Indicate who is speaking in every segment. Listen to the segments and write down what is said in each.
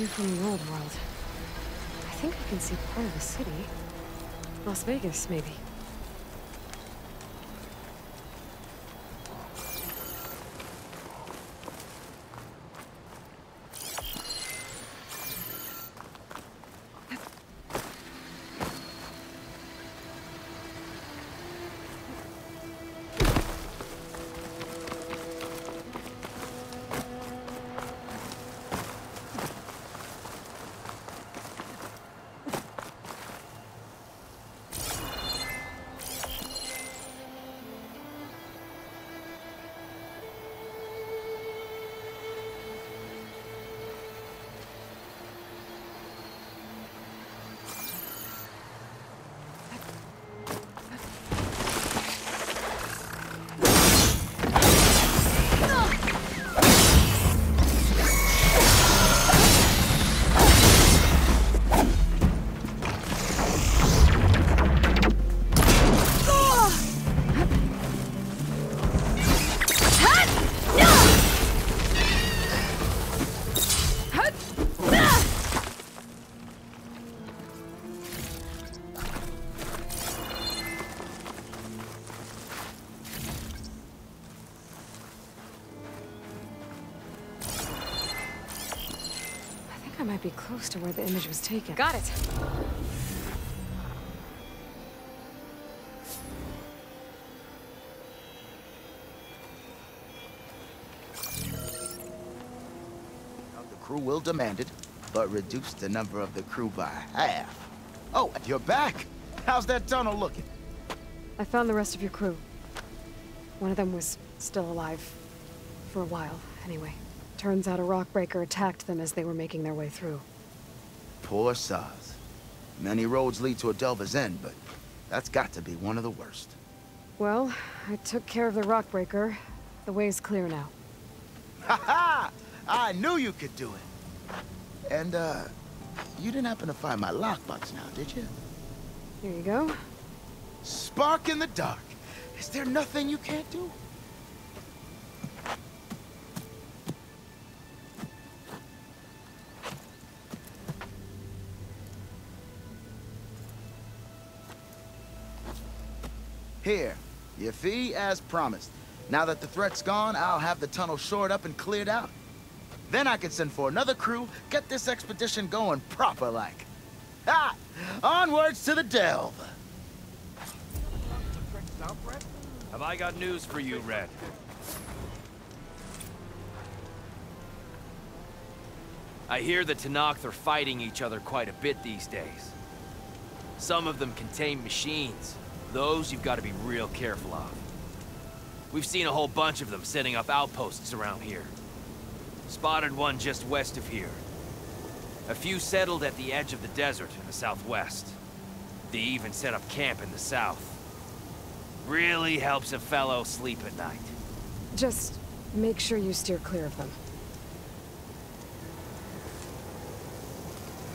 Speaker 1: view from the old world. I think I can see part of the city. Las Vegas, maybe. I might be close to where the image was taken. Got it!
Speaker 2: The crew will demand it, but reduce the number of the crew by half. Oh, you're back! How's that tunnel looking?
Speaker 1: I found the rest of your crew. One of them was still alive. For a while, anyway. Turns out a rockbreaker attacked them as they were making their way through.
Speaker 2: Poor Saz. Many roads lead to Adelva's End, but that's got to be one of the worst.
Speaker 1: Well, I took care of the rockbreaker. The way's clear now.
Speaker 2: Ha ha! I knew you could do it. And, uh, you didn't happen to find my lockbox now, did you?
Speaker 1: Here you go.
Speaker 2: Spark in the dark. Is there nothing you can't do? Here, your fee as promised. Now that the threat's gone, I'll have the tunnel shored up and cleared out. Then I can send for another crew, get this expedition going proper-like. Ha! Onwards to the Delve!
Speaker 3: Have I got news for you, Red? I hear the Tenakth are fighting each other quite a bit these days. Some of them contain machines. Those you've got to be real careful of. We've seen a whole bunch of them setting up outposts around here. Spotted one just west of here. A few settled at the edge of the desert in the southwest. They even set up camp in the south. Really helps a fellow sleep at night.
Speaker 1: Just make sure you steer clear of them.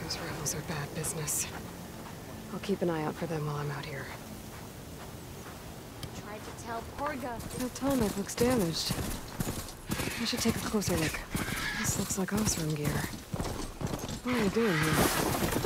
Speaker 1: Those rebels are bad business. I'll keep an eye out for them while I'm out here.
Speaker 4: Tried to tell Porga.
Speaker 1: That Tallneck looks damaged. I should take a closer look. This looks like Osram gear. What are you doing here?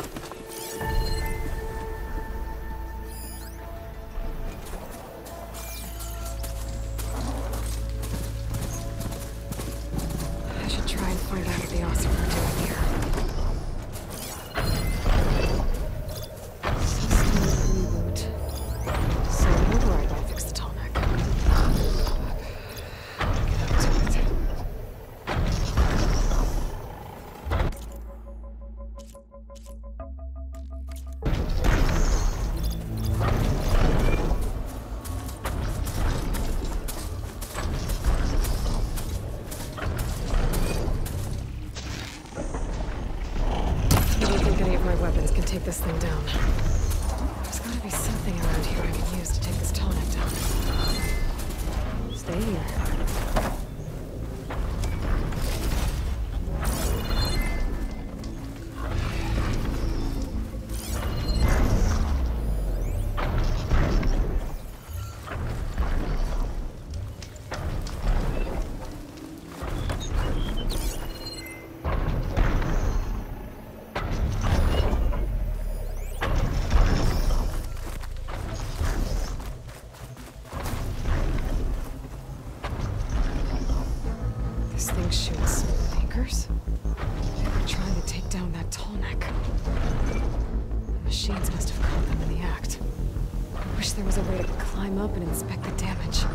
Speaker 1: Damage.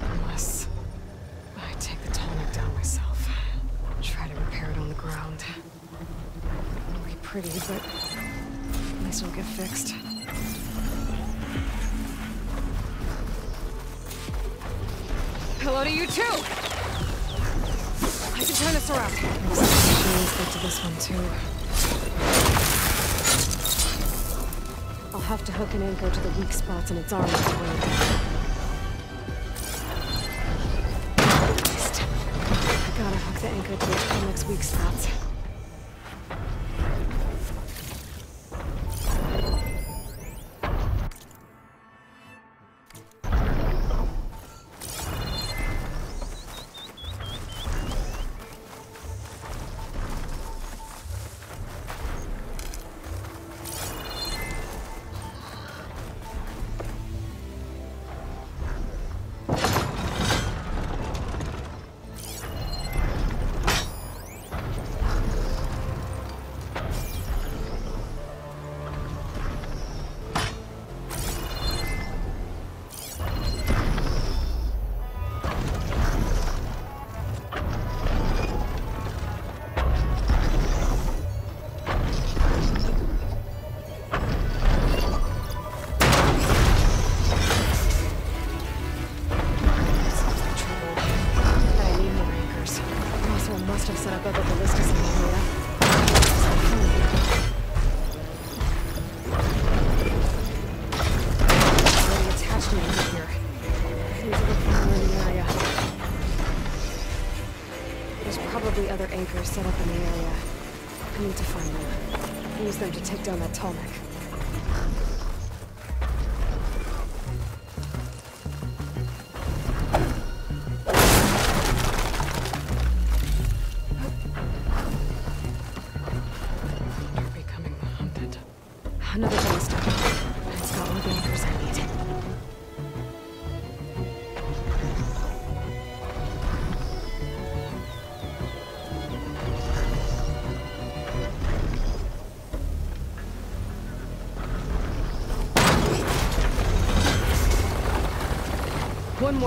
Speaker 1: Unless... I take the neck down myself. Try to repair it on the ground. Won't be pretty, but... At least it'll get fixed. Hello to you too! I can turn this around. Machines get to this one too. Have to hook an anchor to the weak spots in its armor to weigh probably other anchors set up in the area. I need to find them. Use them to take down that tall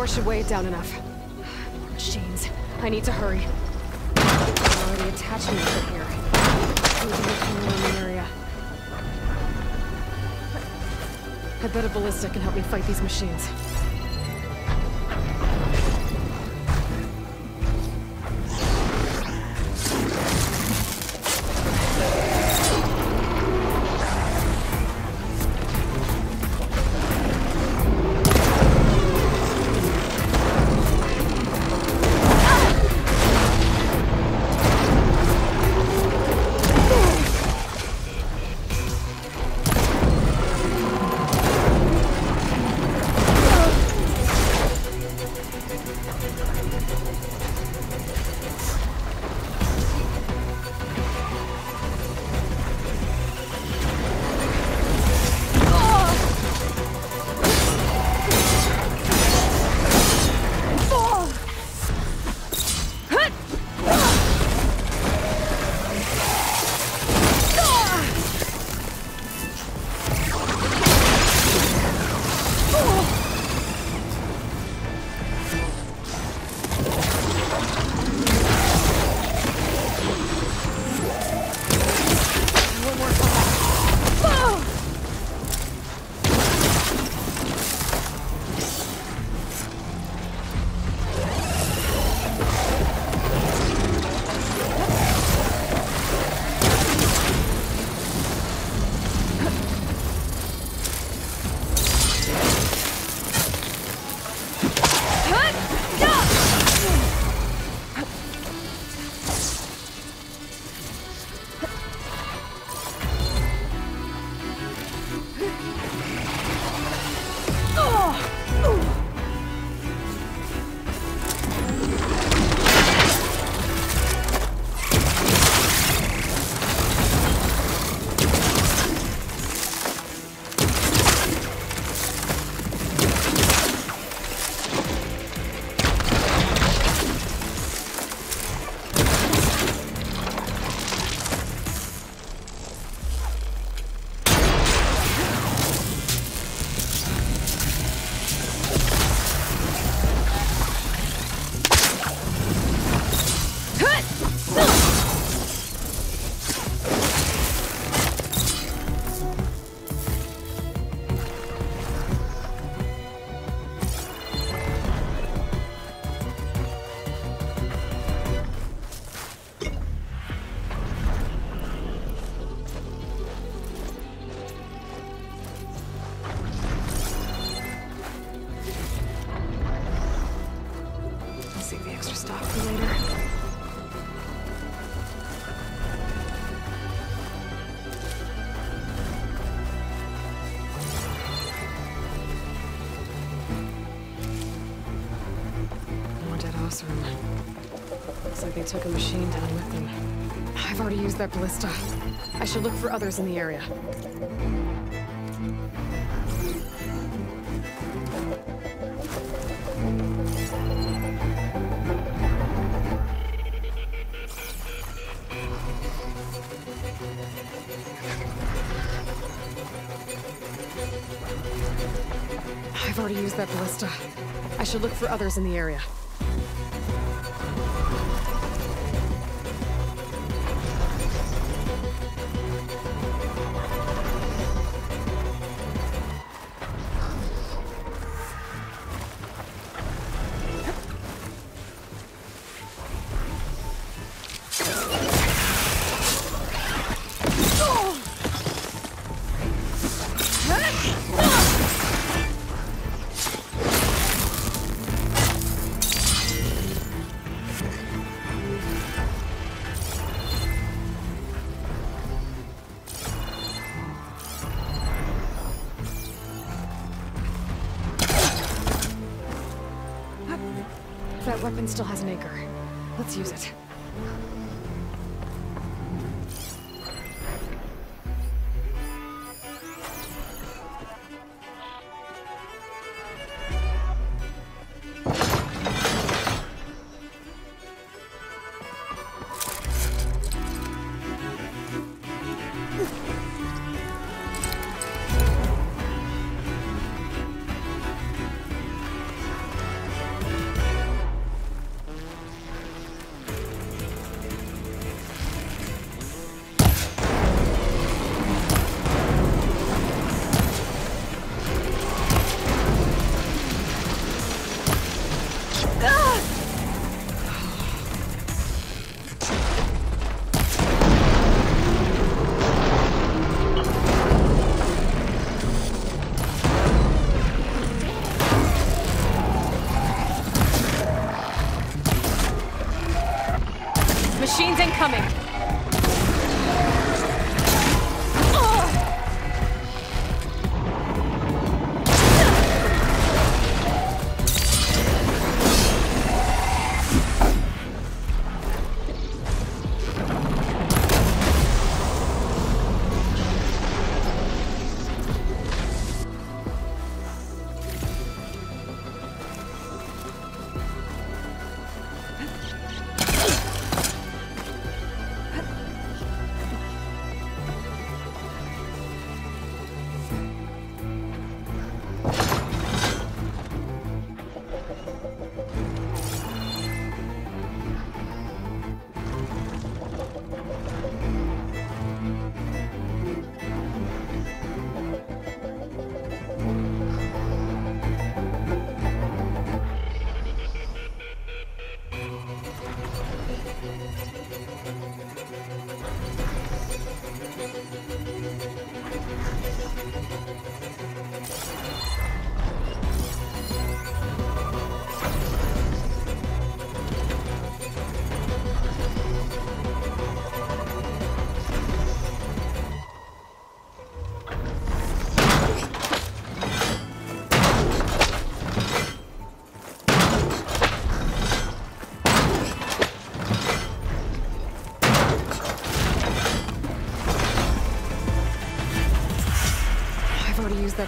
Speaker 1: More should weigh it down enough. Machines. I need to hurry. They're already here. I bet a ballista can help me fight these machines. extra stock for later. More dead Osram. Looks like they took a machine down with them. I've already used that ballista. I should look for others in the area. That. I should look for others in the area. Still has an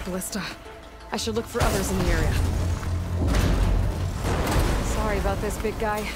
Speaker 1: ballista. I should look for others in the area. Sorry about this, big guy.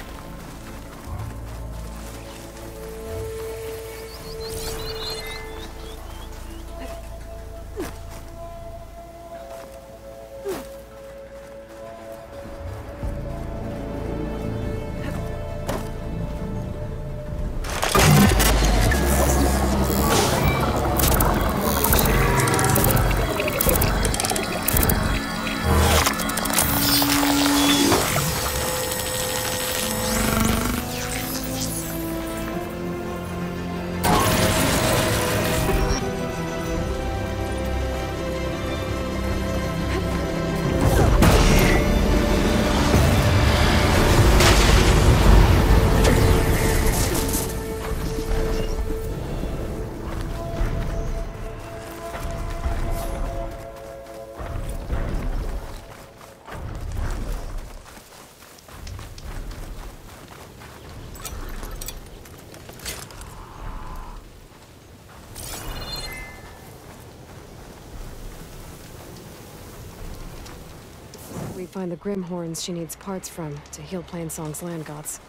Speaker 1: Find the Grimhorns she needs parts from to heal Plainsong's land gods.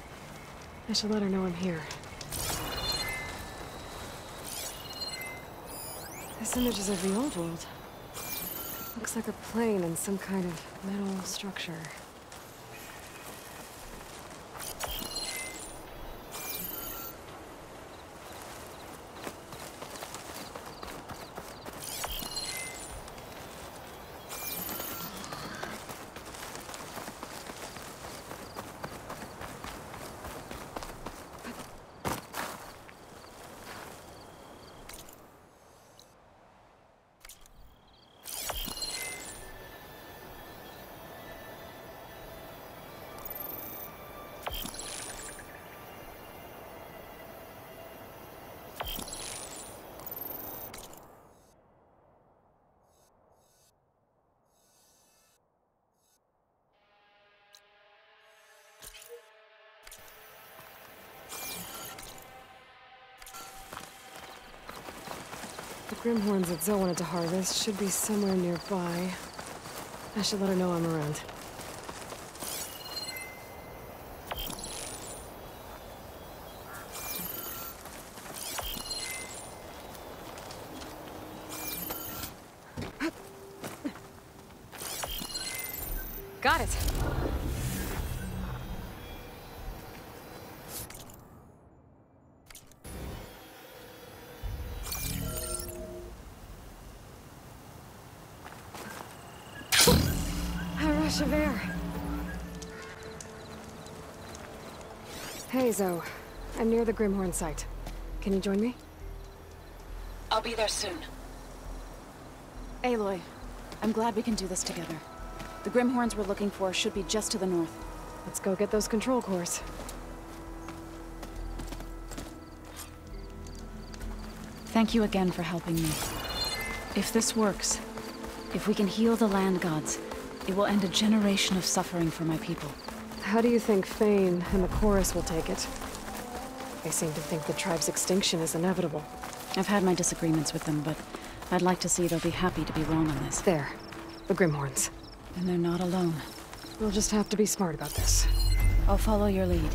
Speaker 1: I should let her know I'm here. This image is of the old world. Looks like a plane and some kind of metal structure. Grimhorns that Zo wanted to harvest should be somewhere nearby. I should let her know I'm around. Hey, I'm near the Grimhorn site. Can you join me?
Speaker 4: I'll be there soon. Aloy, I'm glad we can do this together. The Grimhorns we're looking for should be just to the north.
Speaker 1: Let's go get those control cores.
Speaker 4: Thank you again for helping me. If this works, if we can heal the land gods, it will end a generation of suffering for my people.
Speaker 1: How do you think Fane and the Chorus will take it? They seem to think the tribe's extinction is inevitable.
Speaker 4: I've had my disagreements with them, but I'd like to see they'll be happy to be wrong on this.
Speaker 1: There. The Grimhorns.
Speaker 4: And they're not alone.
Speaker 1: We'll just have to be smart about this.
Speaker 4: I'll follow your lead.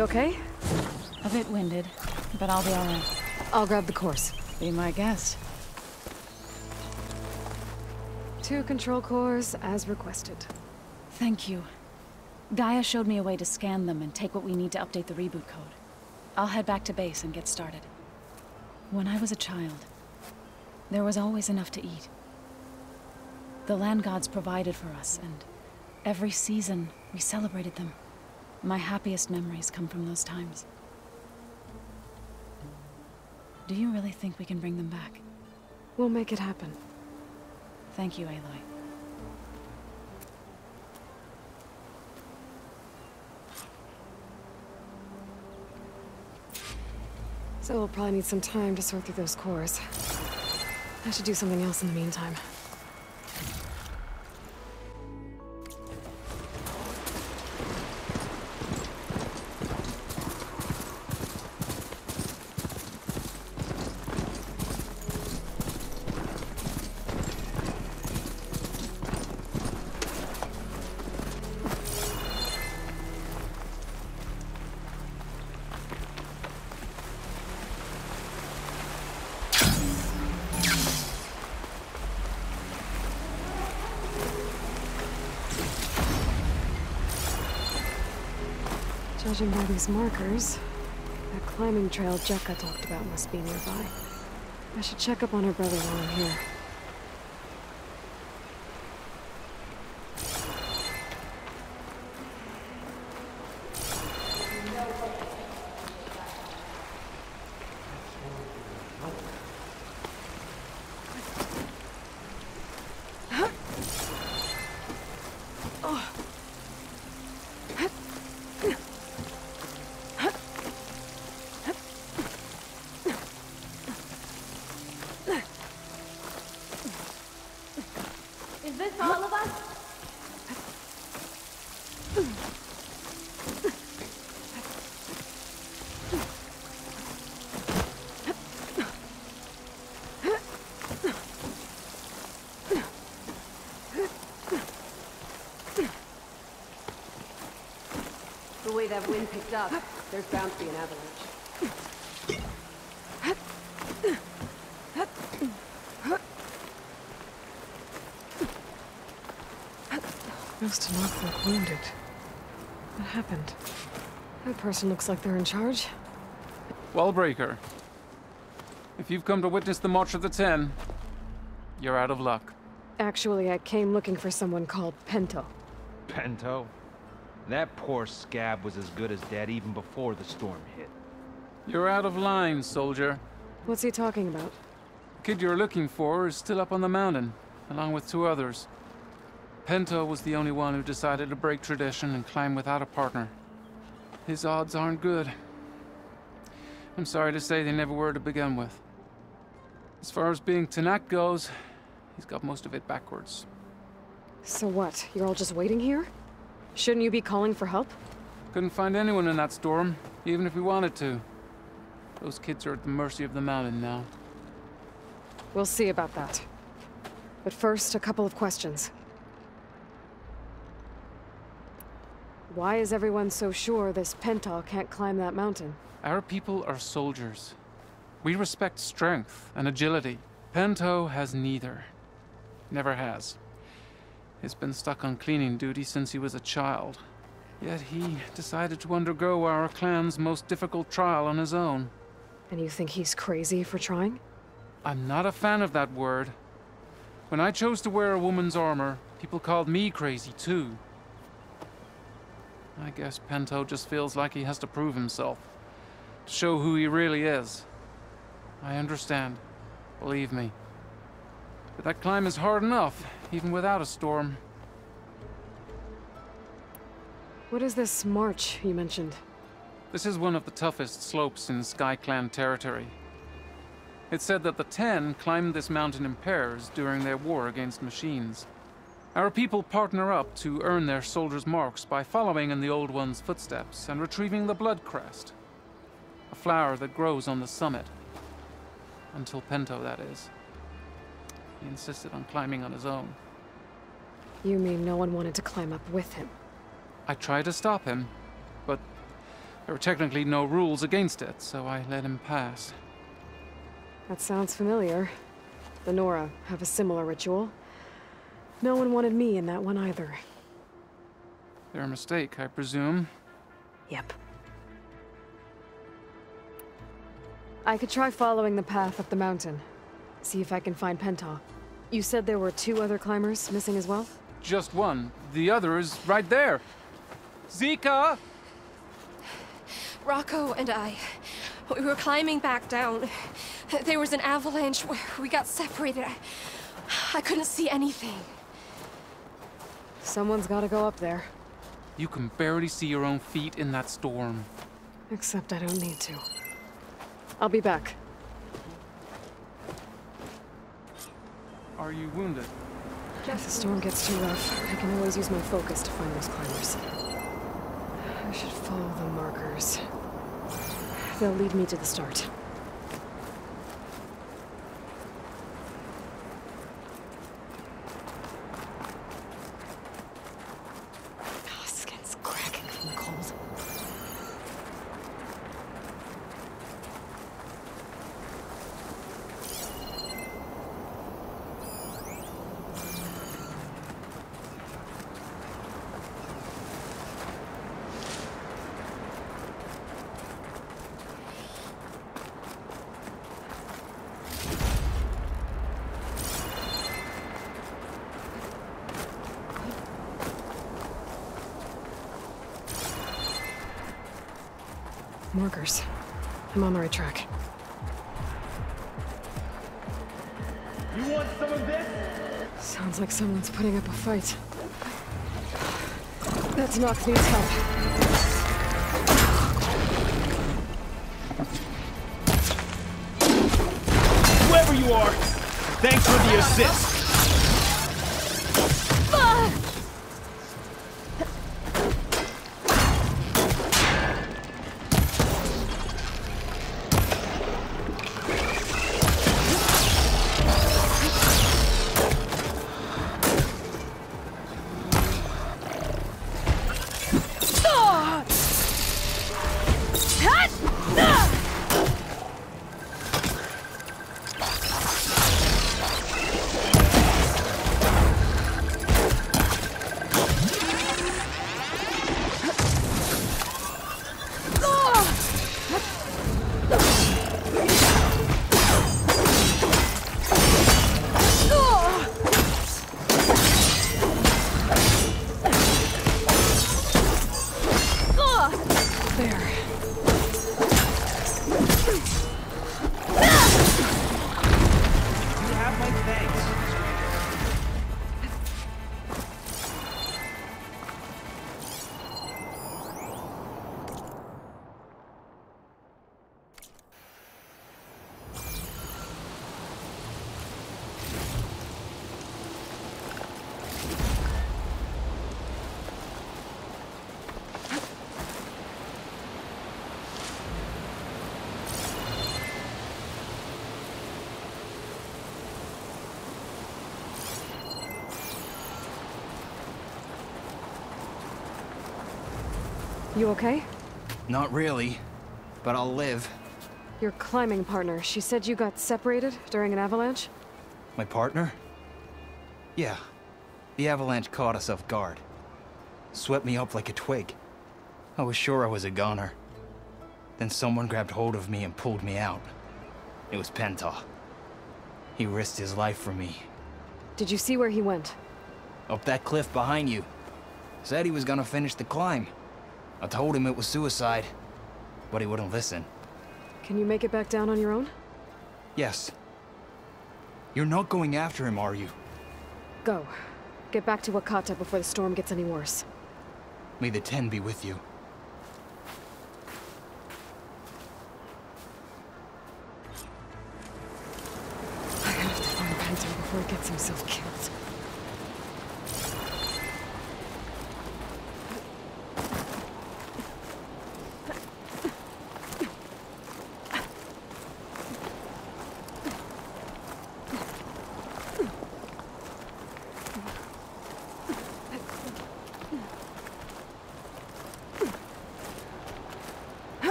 Speaker 1: You okay?
Speaker 4: A bit winded, but I'll be alright.
Speaker 1: I'll grab the course.
Speaker 4: Be my guest.
Speaker 1: Two control cores, as requested.
Speaker 4: Thank you. Gaia showed me a way to scan them and take what we need to update the reboot code. I'll head back to base and get started. When I was a child, there was always enough to eat. The land gods provided for us, and every season we celebrated them. My happiest memories come from those times. Do you really think we can bring them back?
Speaker 1: We'll make it happen.
Speaker 4: Thank you, Aloy.
Speaker 1: So we'll probably need some time to sort through those cores. I should do something else in the meantime. Judging by these markers, that climbing trail Jekka talked about must be nearby. I should check up on her brother while I'm here.
Speaker 5: That wind picked up, there's bound to be an avalanche.
Speaker 1: Those Tenakth look wounded. What happened? That person looks like they're in charge.
Speaker 6: Wallbreaker. If you've come to witness the March of the Ten, you're out of luck.
Speaker 1: Actually, I came looking for someone called Pento.
Speaker 7: Pento? That poor scab was as good as dead even before the storm hit.
Speaker 6: You're out of line, soldier.
Speaker 1: What's he talking about?
Speaker 6: The kid you're looking for is still up on the mountain, along with two others. Pento was the only one who decided to break tradition and climb without a partner. His odds aren't good. I'm sorry to say they never were to begin with. As far as being Tenakth goes, he's got most of it backwards.
Speaker 1: So what? You're all just waiting here? Shouldn't you be calling for help?
Speaker 6: Couldn't find anyone in that storm, even if we wanted to. Those kids are at the mercy of the mountain now.
Speaker 1: We'll see about that. But first, a couple of questions. Why is everyone so sure this Pento can't climb that mountain?
Speaker 6: Our people are soldiers. We respect strength and agility. Pento has neither. Never has. He's been stuck on cleaning duty since he was a child. Yet he decided to undergo our clan's most difficult trial on his own.
Speaker 1: And you think he's crazy for trying?
Speaker 6: I'm not a fan of that word. When I chose to wear a woman's armor, people called me crazy too. I guess Pento just feels like he has to prove himself. To show who he really is. I understand. Believe me. But that climb is hard enough, even without a storm.
Speaker 1: What is this march you mentioned?
Speaker 6: This is one of the toughest slopes in Sky Clan territory. It's said that the Ten climbed this mountain in pairs during their war against machines. Our people partner up to earn their soldiers' marks by following in the Old One's footsteps and retrieving the Blood Crest, a flower that grows on the summit. Until Pento, that is. He insisted on climbing on his own.
Speaker 1: You mean no one wanted to climb up with him?
Speaker 6: I tried to stop him, but There were technically no rules against it, so I let him pass.
Speaker 1: That sounds familiar. The Nora have a similar ritual. No one wanted me in that one either.
Speaker 6: Their mistake, I presume.
Speaker 1: Yep. I could try following the path up the mountain. See if I can find Pento. You said there were two other climbers missing as well?
Speaker 6: Just one. The other is right there. Zika!
Speaker 8: Rocco and I, we were climbing back down. There was an avalanche where we got separated. I, I couldn't see anything.
Speaker 1: Someone's gotta go up there.
Speaker 6: You can barely see your own feet in that storm.
Speaker 1: Except I don't need to. I'll be back.
Speaker 6: Are you wounded?
Speaker 1: If the storm gets too rough, I can always use my focus to find those climbers. I should follow the markers. They'll lead me to the start. Ah, Skin's cracking from the cold. Markers. I'm on the right track.
Speaker 9: You want some of this?
Speaker 1: Sounds like someone's putting up a fight. That's Nox needs help.
Speaker 9: Whoever you are, thanks for the assist. You
Speaker 1: okay?
Speaker 10: Not really, but I'll live.
Speaker 1: Your climbing partner, she said you got separated during an avalanche?
Speaker 10: My partner? Yeah. The avalanche caught us off guard. Swept me up like a twig. I was sure I was a goner. Then someone grabbed hold of me and pulled me out. It was Pento. He risked his life for me.
Speaker 1: Did you see where he went?
Speaker 10: Up that cliff behind you. Said he was gonna finish the climb. I told him it was suicide, but he wouldn't listen.
Speaker 1: Can you make it back down on your own?
Speaker 10: Yes. You're not going after him, are you?
Speaker 1: Go. Get back to Wakata before the storm gets any worse.
Speaker 10: May the Ten be with you.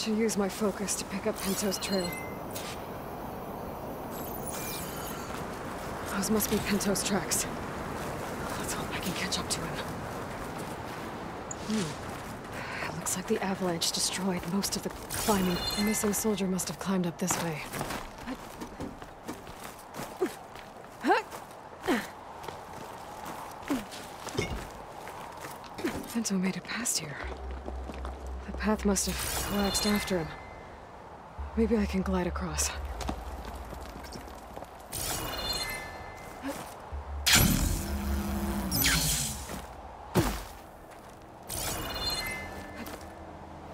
Speaker 1: Should use my focus to pick up Pento's trail. Those must be Pento's tracks. Let's hope I can catch up to him. Hmm. Looks like the avalanche destroyed most of the climbing. The missing soldier must have climbed up this way. Pinto made it past here. Path must have collapsed after him. Maybe I can glide across.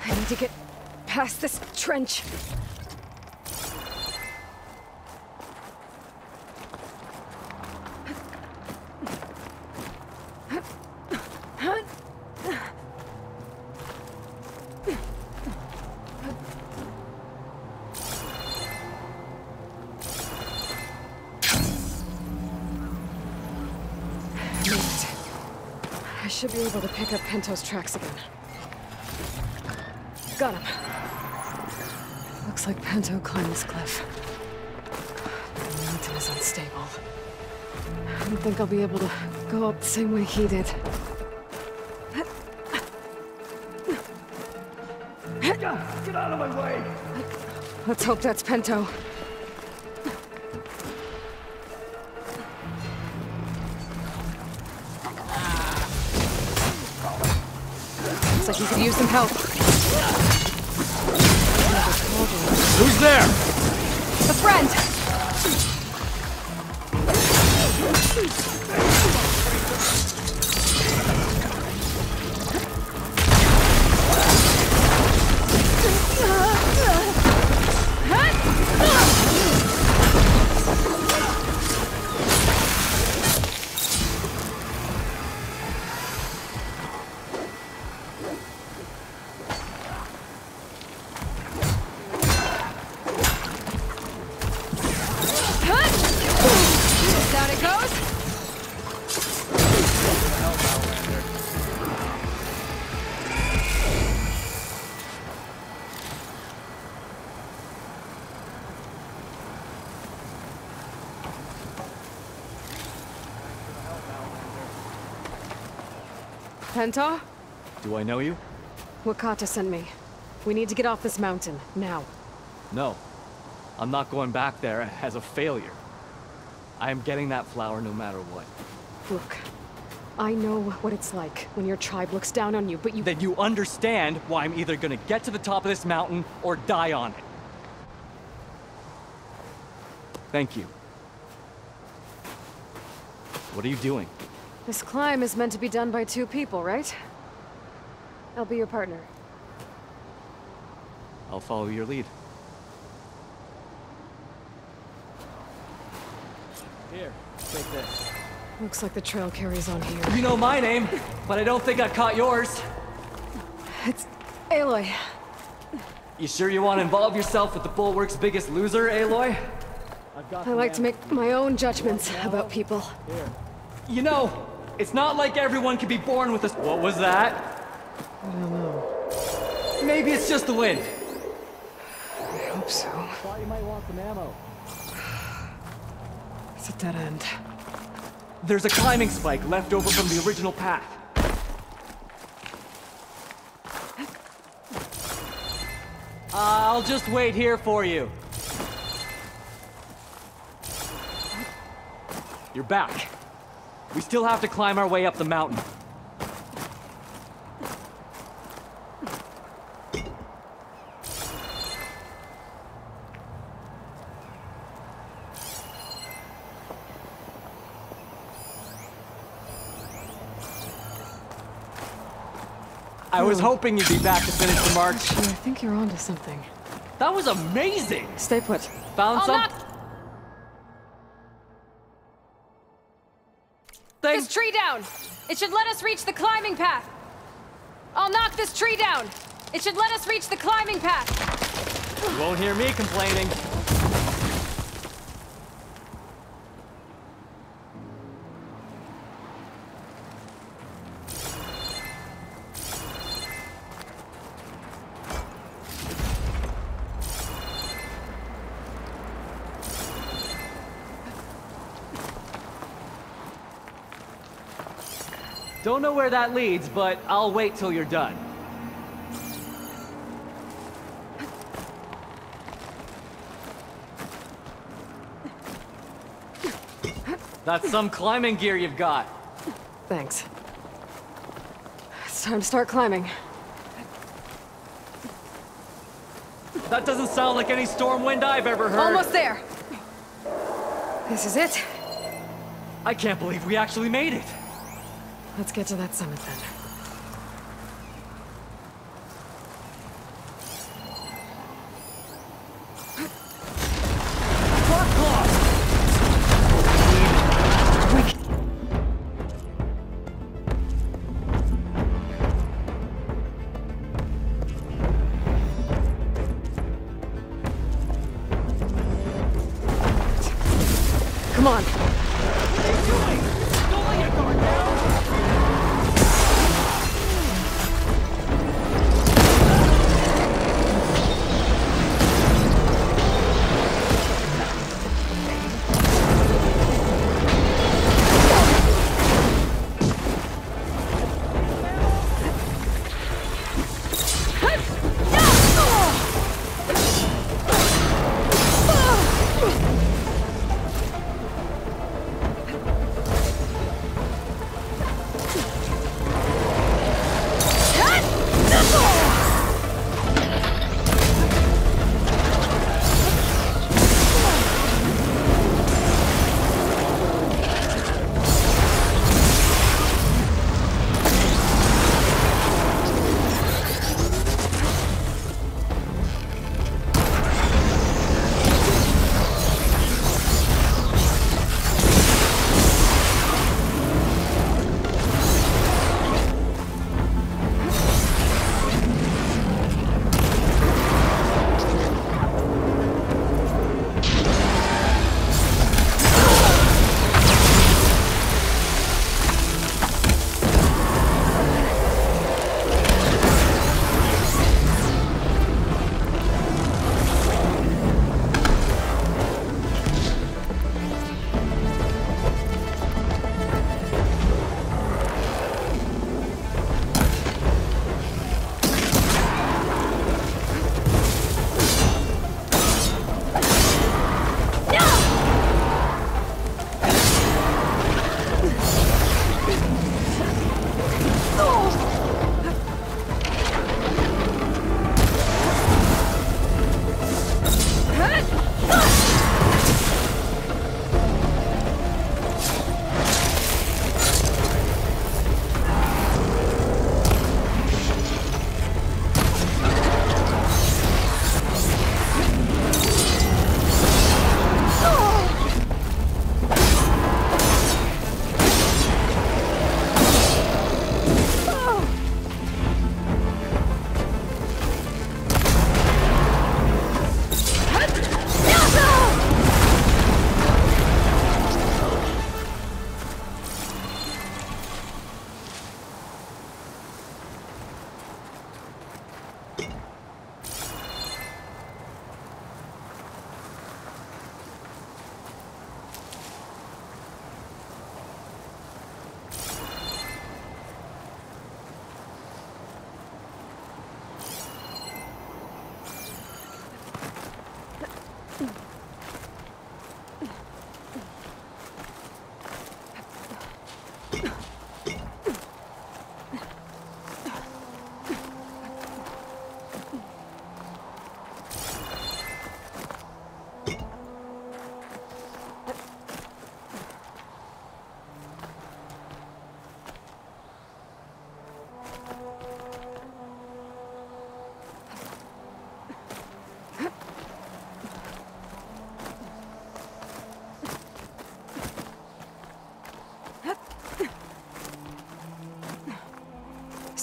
Speaker 1: I need to get past this trench. Made it. I should be able to pick up Pento's tracks again. Got him. Looks like Pento climbed this cliff. The mountain is unstable. I don't think I'll be able to go up the same way he did.
Speaker 9: Get out of my way!
Speaker 1: Let's hope that's Pento. Looks like he could use some help.
Speaker 9: Who's there?
Speaker 1: A friend! Pento?
Speaker 11: Do I know you?
Speaker 1: Wakata sent me. We need to get off this mountain, now.
Speaker 11: No. I'm not going back there as a failure. I am getting that flower no matter what.
Speaker 1: Look, I know what it's like when your tribe looks down on you, but you-
Speaker 11: Then you understand why I'm either gonna get to the top of this mountain or die on it. Thank you. What are you doing?
Speaker 1: This climb is meant to be done by two people, right? I'll be your partner.
Speaker 11: I'll follow your lead. Here, take this.
Speaker 1: Looks like the trail carries on here.
Speaker 11: You know my name, but I don't think I caught yours.
Speaker 1: It's Aloy.
Speaker 11: You sure you want to involve yourself with the Bulwark's biggest loser, Aloy?
Speaker 1: I like to make my own judgments about people.
Speaker 11: You know, it's not like everyone can be born with a... What was that?
Speaker 1: I don't know.
Speaker 11: Maybe it's just the wind.
Speaker 1: I hope so.
Speaker 11: Thought you might want some ammo.
Speaker 1: It's a dead end.
Speaker 11: There's a climbing spike left over from the original path. I'll just wait here for you. You're back. We still have to climb our way up the mountain. I was hmm. hoping you'd be back to finish the march.
Speaker 1: Actually, I think you're onto something.
Speaker 11: That was amazing!
Speaker 1: Stay put.
Speaker 11: Found oh,
Speaker 8: I'll
Speaker 11: Thanks.
Speaker 8: this tree down. It should let us reach the climbing path. I'll knock this tree down. It should let us reach the climbing path.
Speaker 11: You won't hear me complaining. I don't know where that leads, but I'll wait till you're done. That's some climbing gear you've got.
Speaker 1: Thanks. It's time to start climbing.
Speaker 11: That doesn't sound like any storm wind I've ever heard.
Speaker 1: Almost there. This is it.
Speaker 11: I can't believe we actually made it.
Speaker 1: Let's get to that summit then.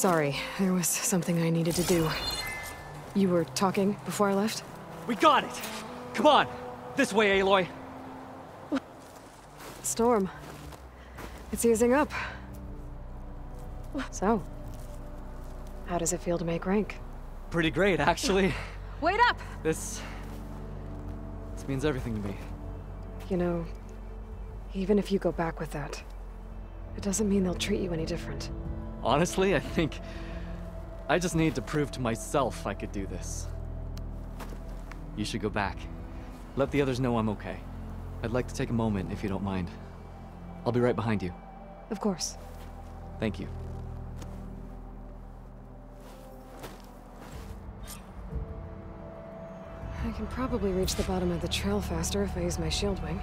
Speaker 1: Sorry, there was something I needed to do. You were talking before I left?
Speaker 11: We got it! Come on! This way, Aloy!
Speaker 1: Storm. It's easing up. So, how does it feel to make rank?
Speaker 11: Pretty great, actually.
Speaker 1: Wait up!
Speaker 11: This... This means everything to me.
Speaker 1: You know, even if you go back with that, It doesn't mean they'll treat you any different.
Speaker 11: Honestly, I think I just need to prove to myself I could do this. You should go back. Let the others know I'm okay. I'd like to take a moment, if you don't mind. I'll be right behind you.
Speaker 1: Of course.
Speaker 11: Thank you.
Speaker 1: I can probably reach the bottom of the trail faster if I use my Shieldwing.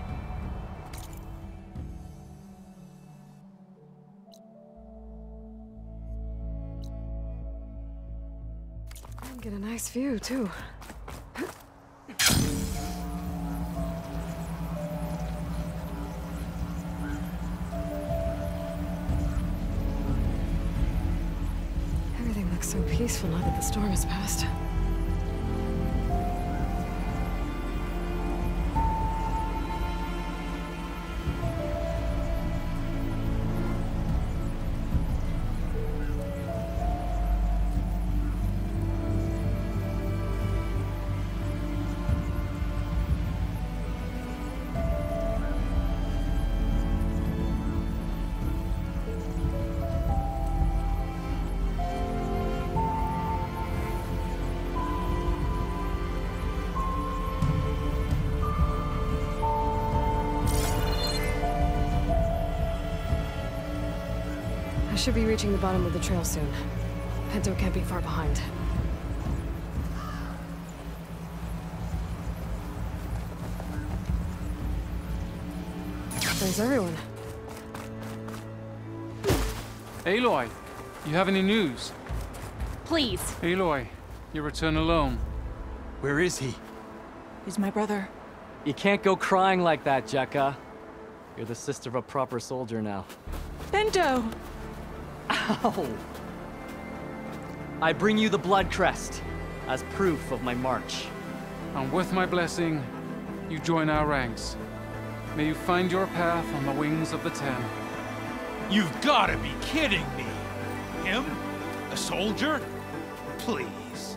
Speaker 1: Get a nice view, too. Everything looks so peaceful now that the storm has passed. Should be reaching the bottom of the trail soon. Pento can't be far behind. There's everyone.
Speaker 6: Aloy, you have any news?
Speaker 4: Please.
Speaker 6: Aloy, you return alone.
Speaker 10: Where is he?
Speaker 4: He's my brother.
Speaker 11: You can't go crying like that, Jekka. You're the sister of a proper soldier now.
Speaker 4: Pento!
Speaker 11: Ow! I bring you the blood crest as proof of my march.
Speaker 6: And with my blessing, you join our ranks. May you find your path on the wings of the Ten.
Speaker 9: You've gotta be kidding me! Him? A soldier? Please.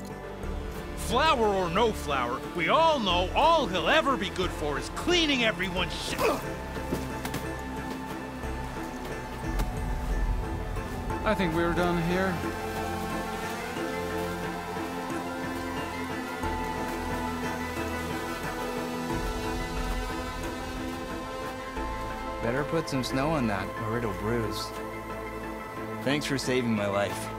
Speaker 9: Flower or no flower, we all know all he'll ever be good for is cleaning everyone's shit.
Speaker 6: I think we're done here.
Speaker 10: Better put some snow on that, or it'll bruise. Thanks for saving my life.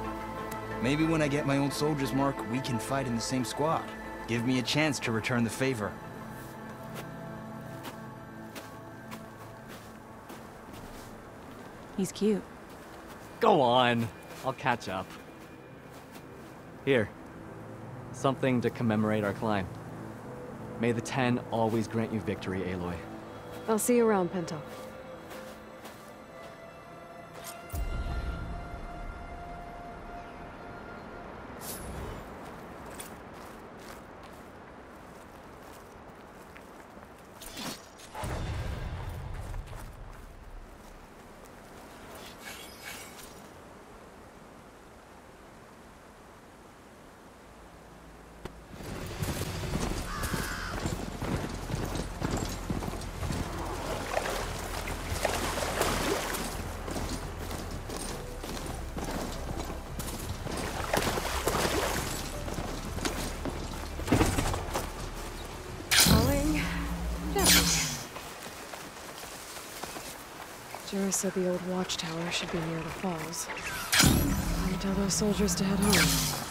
Speaker 10: Maybe when I get my old soldier's mark, we can fight in the same squad. Give me a chance to return the favor.
Speaker 4: He's cute.
Speaker 11: Go on. I'll catch up. Here. Something to commemorate our climb. May the Ten always grant you victory, Aloy.
Speaker 1: I'll see you around, Pento. Said the old watchtower should be near the falls. I'll tell those soldiers to head home.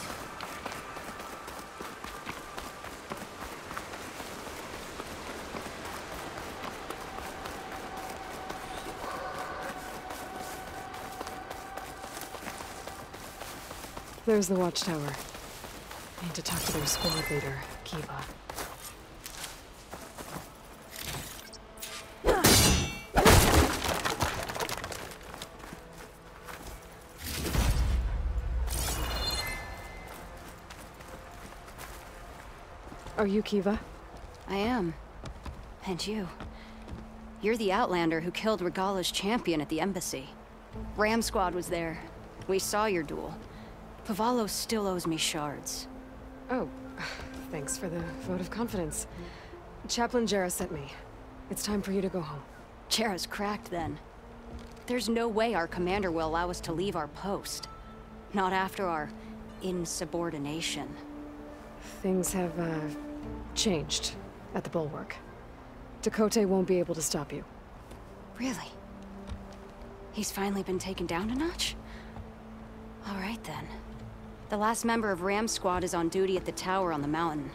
Speaker 1: There's the watchtower. Need to talk to their squad leader, Kiva. Are you Kiva?
Speaker 12: I am. And you. You're the Outlander who killed Regalla's champion at the embassy. Ram Squad was there. We saw your duel. Pavalo still owes me shards.
Speaker 1: Oh, thanks for the vote of confidence. Chaplain Jera sent me. It's time for you to go home.
Speaker 12: Jera's cracked then. There's no way our commander will allow us to leave our post. Not after our insubordination.
Speaker 1: Things have, uh, changed at the Bulwark. Dakota won't be able to stop you.
Speaker 12: Really? He's finally been taken down a notch? All right then. The last member of Ram Squad is on duty at the tower on the mountain.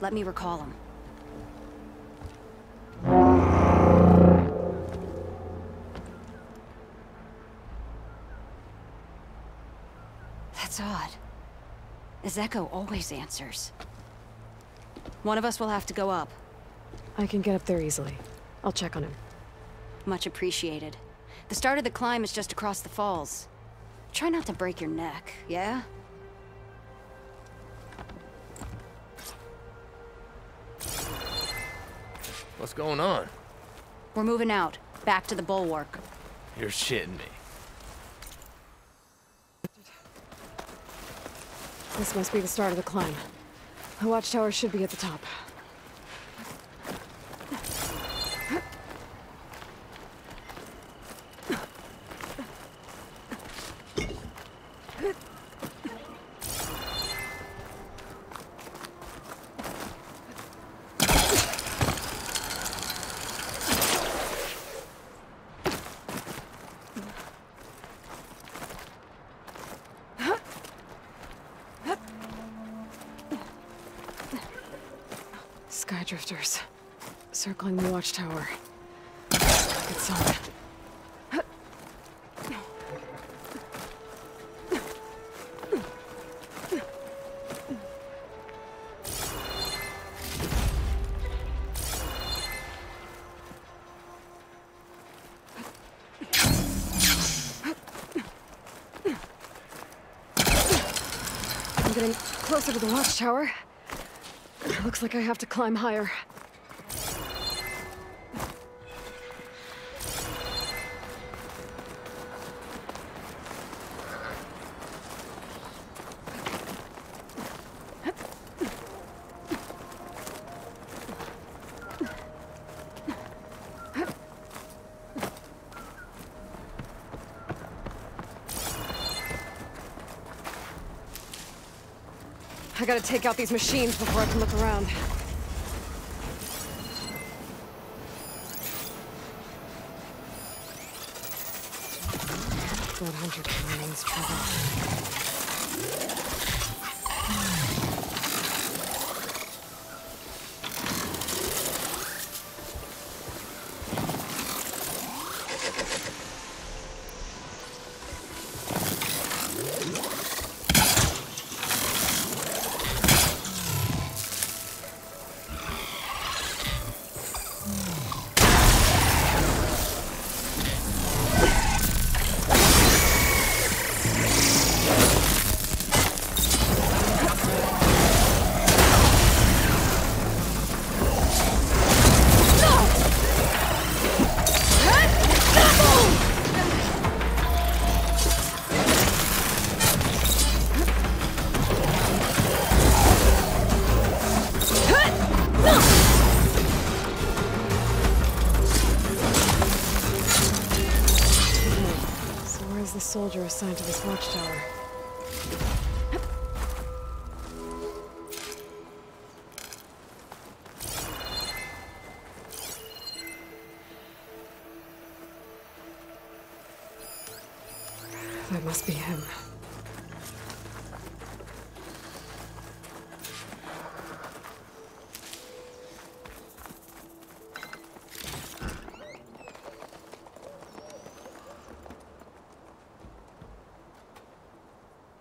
Speaker 12: Let me recall him. That's odd. Ezeko always answers. One of us will have to go up.
Speaker 1: I can get up there easily. I'll check on him.
Speaker 12: Much appreciated. The start of the climb is just across the falls. Try not to break your neck, yeah?
Speaker 13: What's going on?
Speaker 12: We're moving out. Back to the bulwark.
Speaker 13: You're shitting me.
Speaker 1: This must be the start of the climb. The watchtower should be at the top. Skydrifters. Circling the watchtower. Good sign. I'm getting closer to the watchtower. Like I have to climb higher. Gotta take out these machines before I can look around. Trouble. Assigned to this watchtower?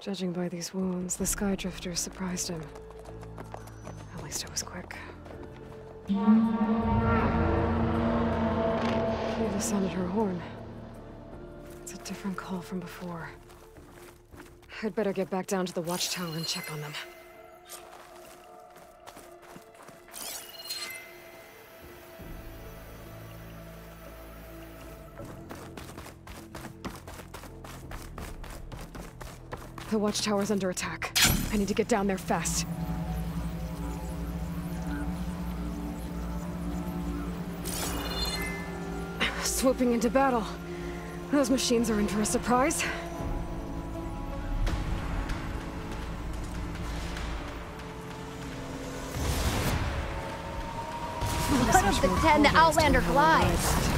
Speaker 1: Judging by these wounds, the Skydrifter surprised him. At least it was quick. Just sounded her horn. It's a different call from before. I'd better get back down to the watchtower and check on them. The watchtower's under attack. I need to get down there fast. Swooping into battle. Those machines are in for a surprise.
Speaker 12: One of the ten, the Outlander glides.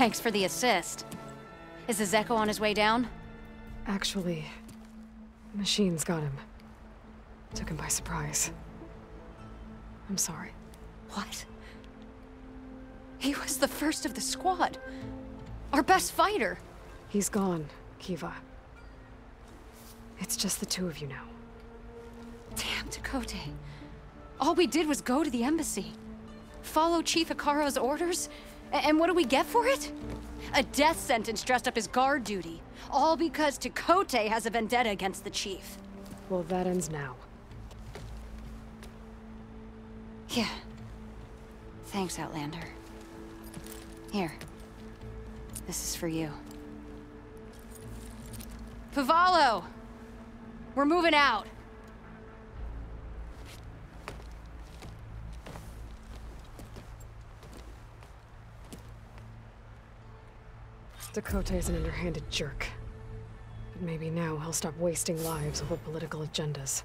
Speaker 12: Thanks for the assist. Is the Zeko on his way down?
Speaker 1: Actually, machines got him. Took him by surprise. I'm sorry.
Speaker 12: What? He was the first of the squad. Our best fighter.
Speaker 1: He's gone, Kiva. It's just the two of you now.
Speaker 12: Damn, Dakota. All we did was go to the embassy. Follow Chief Hekarro's orders? And what do we get for it? A death sentence dressed up as guard duty. All because Takote has a vendetta against the chief.
Speaker 1: Well, that ends now.
Speaker 12: Yeah. Thanks, Outlander. Here. This is for you. Pavalo! We're moving out.
Speaker 1: Dakota is an underhanded jerk. But maybe now he'll stop wasting lives over political agendas.